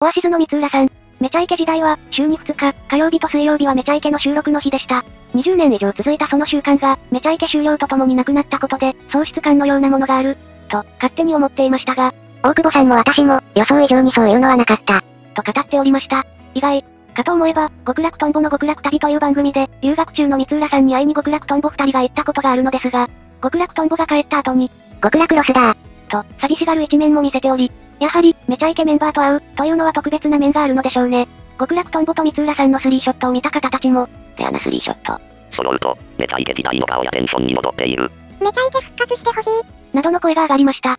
オアシズの三浦さん。めちゃイケ時代は、週に2日、火曜日と水曜日はめちゃイケの収録の日でした。20年以上続いたその習慣が、めちゃイケ終了とともになくなったことで、喪失感のようなものがある、と、勝手に思っていましたが、大久保さんも私も、予想以上にそういうのはなかった。と語っておりました。意外。かと思えば、極楽とんぼの極楽旅という番組で、留学中の三浦さんに会いに極楽とんぼ二人が行ったことがあるのですが、極楽とんぼが帰った後に、極楽ロスだと、寂しがる一面も見せており、やはり、めちゃイケメンバーと会う、というのは特別な面があるのでしょうね。極楽とんぼと三浦さんのスリーショットを見た方たちも、レアなスリーショット。揃うと、めちゃイケ時代の顔やテンションに戻っている。めちゃイケ復活してほしい。などの声が上がりました。